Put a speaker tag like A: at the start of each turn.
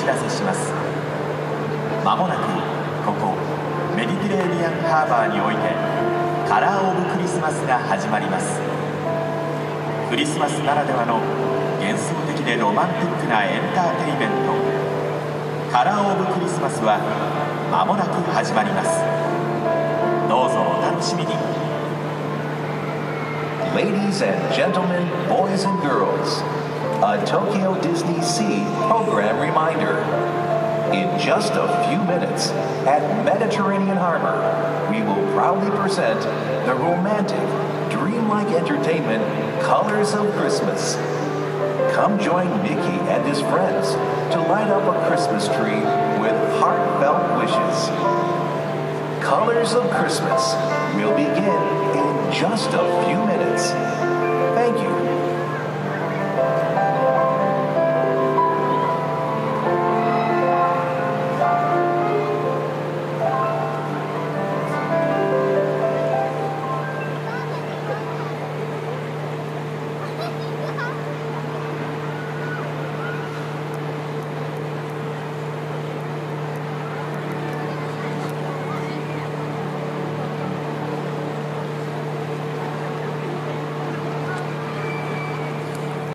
A: 知らせします。まもなくここメディテレーニアンハーバーにおいてカラー・オブ・クリスマスが始まります。クリスマスならではの幻想的でロマンティックなエンターテイメント。カラー・オブ・クリスマスはまもなく始まります。
B: Ladies and gentlemen, boys and girls, a Tokyo Disney Sea program reminder. In just a few minutes, at Mediterranean Harbor, we will proudly present the romantic, dreamlike entertainment Colors of Christmas. Come join Mickey and his friends to light up a Christmas tree with heartfelt wishes. Colors of Christmas will begin in just a few minutes.